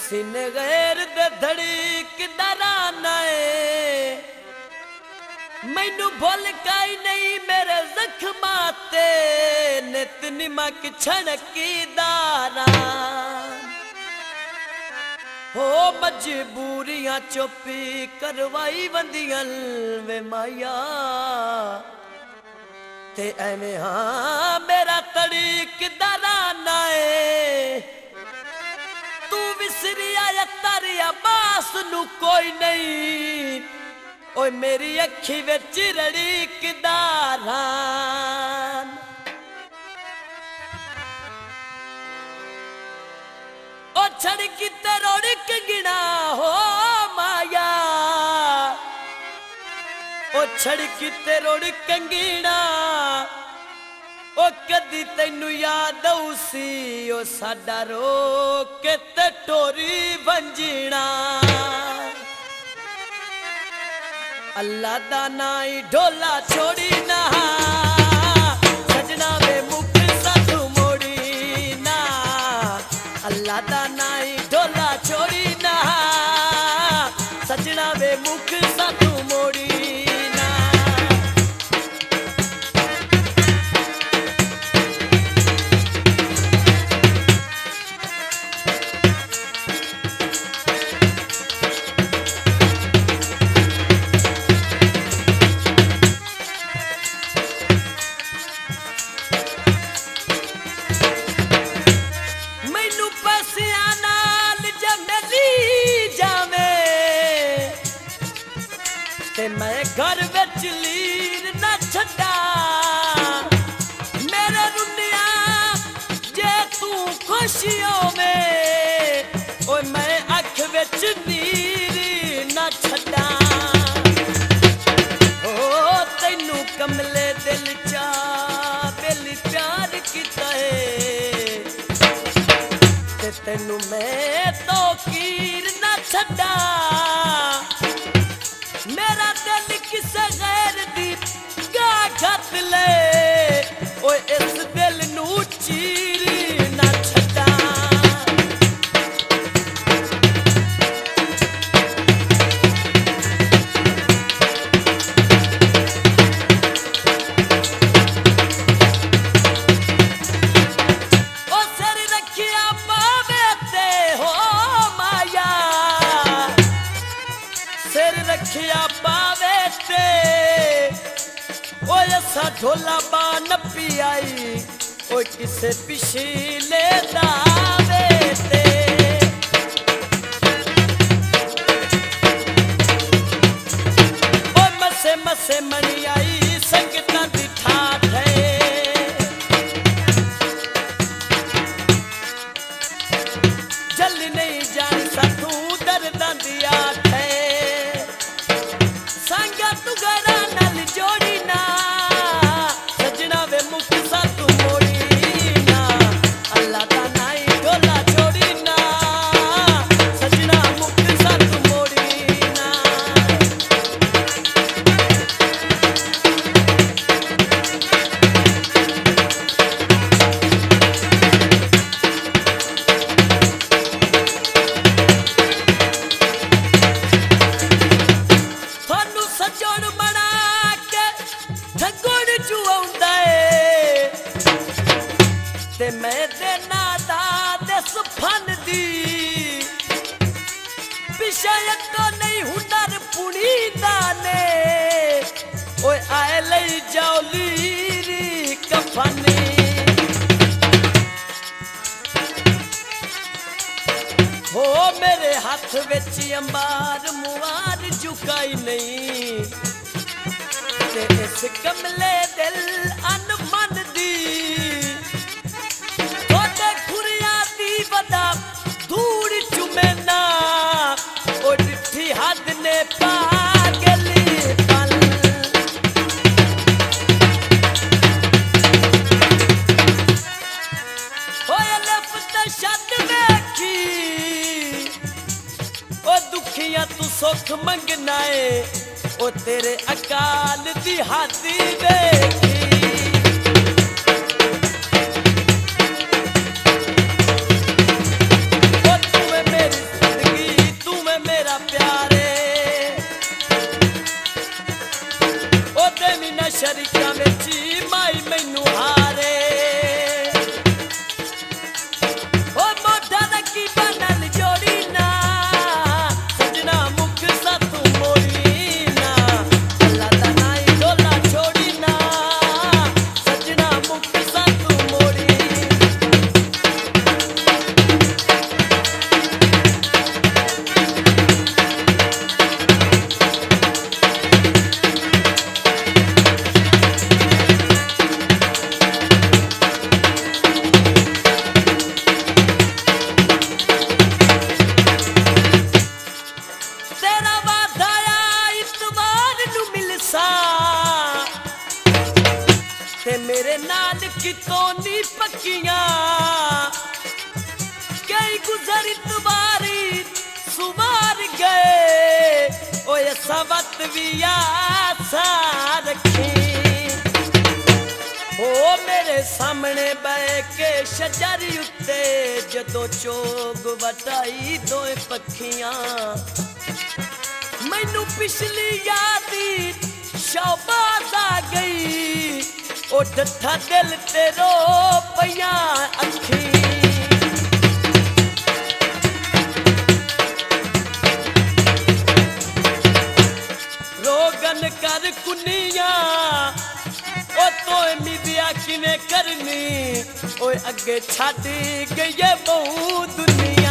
ਸੀਨੇ ਗੈਰ ਦੇ ਧੜਕਦਾ ਰਾਨਾ ਏ ਮੈਨੂੰ ਭੁੱਲ ਕਾਈ ਨਹੀਂ ਮੇਰੇ ਜ਼ਖਮਾਂ ਤੇ ਨਿਤ ਨਿਮਕ ਛਣਕੀਦਾਰਾ ਹੋ ਮਜਬੂਰੀਆਂ ਚੁੱਪੀ ਕਰਵਾਈ ਬੰਦੀਆਂ ਵੇ ਮਾਇਆ ਤੇ ਐਵੇਂ ਹਾਂ ਮੇਰਾ ਤੜਕਦਾ ਰਾਨਾ ਏ ਤੂੰ ਵਿਸਰਿਆ ਜਾਂ ਨੂੰ ਕੋਈ ਨਹੀਂ। ਓਏ ਮੇਰੀ ਅੱਖੀ ਵਿੱਚ ਰੜੀ ਕਿਦਾਰਾਂ। ਓ ਛੜ ਕਿਤੇ ਰੋੜ ਕੰਗਣਾ ਹੋ ਮਾਇਆ। ਓ ਛੜ ਕਿਤੇ ਰੋੜ ਕੰਗਣਾ ਓ ਕਦੀ ਤੈਨੂੰ ਯਾਦ ਆਉਸੀ ਓ ਸਾਡਾ ਰੋ ਕੇ ਤੇ ਟੋਰੀ ਵੰਜਣਾ ਅੱਲਾ ਦਾ ਨਾਈ ਢੋਲਾ ਛੋੜੀ ਨਾ ਘਰ ਵਿੱਚ ਨੱਪੀ ਆਈ ਓਏ ਕਿਸੇ ਪਿਛਲੇ ਦਾਵੇ ਤੇ। ਓਏ ਮਸੇ ਮਸੇ ਮਣੀ ਹੱਥ ਵਿੱਚ ਅੰਬਾਰ ਮੁਆਰ ਝੁਕਾਈ ਨਹੀਂ ਤੇ ਇਸ ਕਮਲੇ ਸੁੱਖ ਮੰਗਣਾ ਏ ਉਹ ਤੇਰੇ ਅਕਾਲ ਦੀ ਹਾਦੀ ਵੇਖੀ ਕਿਤੋਂ ਨੀ ਪੱਕੀਆਂ। ਕਈ ਗੁਜ਼ਰ ਇਤਵਾਰੀ ਸੁਮਾਰ ਗਏ। ਓਏ ਸਵਤ ਵੀ ਆਸਾ ਰੱਖੀ। ਓ ਮੇਰੇ ਸਾਹਮਣੇ ਬੈ ਕੇ ਸ਼ਜਰ ਉੱਤੇ, ਜਦੋਂ ਚੋਗ ਵਟਾਈ ਦੋਏ ਪੱਖੀਆਂ। ਮੈਨੂੰ ਪਿਛਲੀ ਯਾਦੀ ਸ਼ੌਬਾਜ਼ ਆ ਗਈ। ओ जत्था दिल तेरो पैया अखी। रोगन कर कुनिया, ओ तो निदिया किने करनी, ओए अगे छाती गई बहु दुनिया।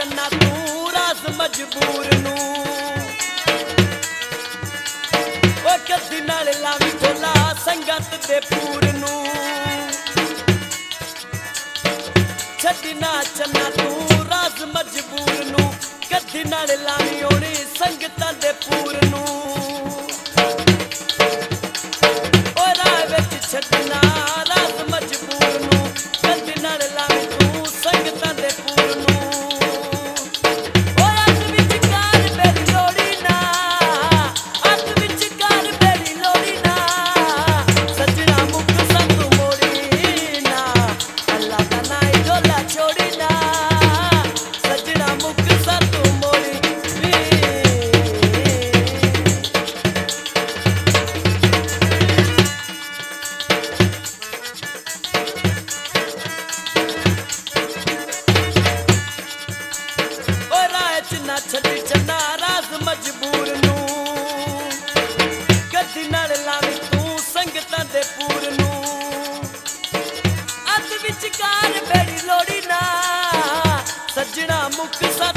ਚੰਨਾ ਤੂੰ ਰਾਸ ਮਜਬੂਰ ਨੂੰ। ਉਹ ਕਦੀ ਨਾਲ ਲਾਵੀ ਢੋਲਾ ਸੰਗਤ ਦੇ ਪੂਰ ਨੂੰ। ਛੱਡੀ ਨਾ ਚੰਨਾ ਤੂੰ ਰਾਸ ਮਜਬੂਰ ਨੂੰ ਕਦੀ ਨਾਲ ਲਾਵੀ ਓਣੀ ਸੰਗਤਾਂ ਦੇ ਪੂਰ ਨੂੰ। ਬੇੜੀ ਲੋੜੀ ਨਾ ਸੱਜਣਾ ਮੁਕਸਾ